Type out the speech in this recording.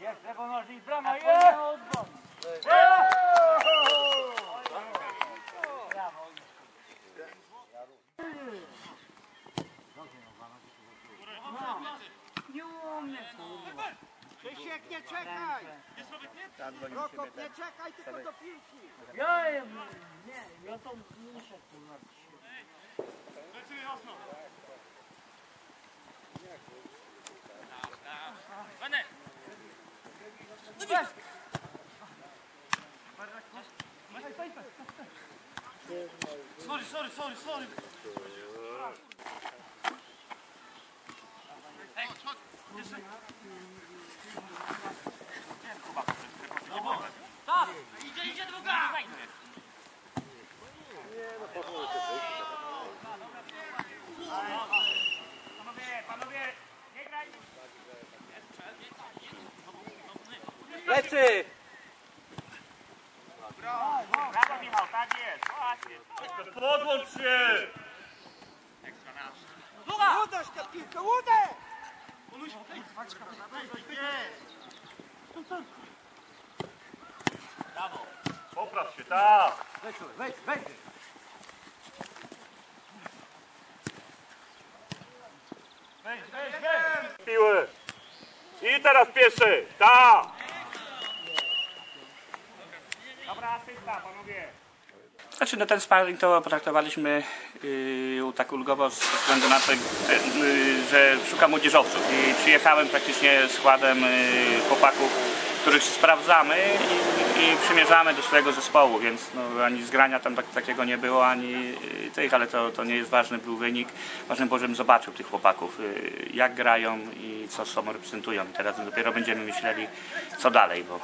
Jest lewonożnik, brama, jest! Krzysiek, nie czekaj! Prokop, nie czekaj, tylko do piłki! Ja nie, ja to muszę Sorry, sorry, sorry, sorry. Panowie, nie graj! Lecy! Brawo Michał, tak jest, właśnie. Podłącz się! Uderz tę piłkę, uderz! Popraw się, tak! Weź, weź, weź! Weź, weź, weź! Piły! I teraz pieszy, tak! Dobra asysta, panowie. Znaczy, no ten sparring to potraktowaliśmy yy, tak ulgowo ze względu na to, yy, że szukam młodzieżowców i przyjechałem praktycznie składem yy, chłopaków, których sprawdzamy i, i przymierzamy do swojego zespołu, więc no, ani zgrania tam tak, takiego nie było, ani yy, tych, ale to, to nie jest ważny był wynik. Ważne było, żebym zobaczył tych chłopaków, yy, jak grają i co sobą reprezentują. I teraz dopiero będziemy myśleli, co dalej, bo